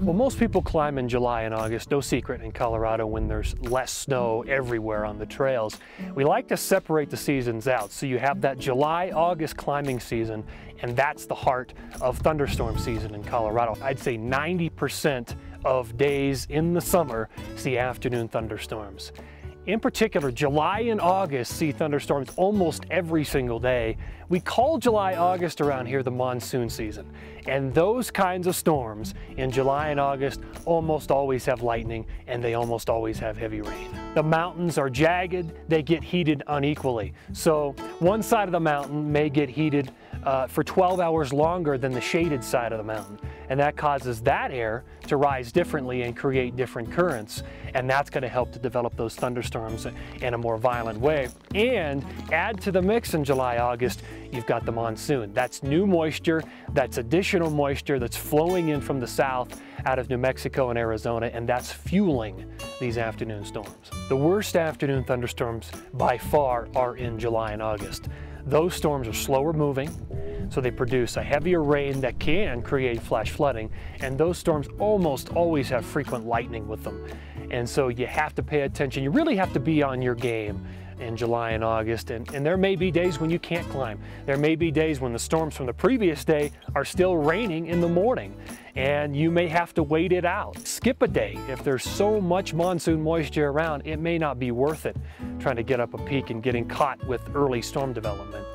Well, most people climb in July and August, no secret in Colorado when there's less snow everywhere on the trails. We like to separate the seasons out so you have that July, August climbing season and that's the heart of thunderstorm season in Colorado. I'd say 90% of days in the summer see afternoon thunderstorms. In particular, July and August see thunderstorms almost every single day. We call July, August around here the monsoon season. And those kinds of storms in July and August almost always have lightning and they almost always have heavy rain. The mountains are jagged, they get heated unequally. So one side of the mountain may get heated uh, for 12 hours longer than the shaded side of the mountain. And that causes that air to rise differently and create different currents. And that's going to help to develop those thunderstorms in a more violent way. And add to the mix in July, August, you've got the monsoon. That's new moisture, that's additional moisture that's flowing in from the south out of New Mexico and Arizona, and that's fueling these afternoon storms. The worst afternoon thunderstorms by far are in July and August. Those storms are slower moving, so they produce a heavier rain that can create flash flooding, and those storms almost always have frequent lightning with them. And so you have to pay attention. You really have to be on your game in July and August. And, and there may be days when you can't climb. There may be days when the storms from the previous day are still raining in the morning and you may have to wait it out. Skip a day. If there's so much monsoon moisture around, it may not be worth it trying to get up a peak and getting caught with early storm development.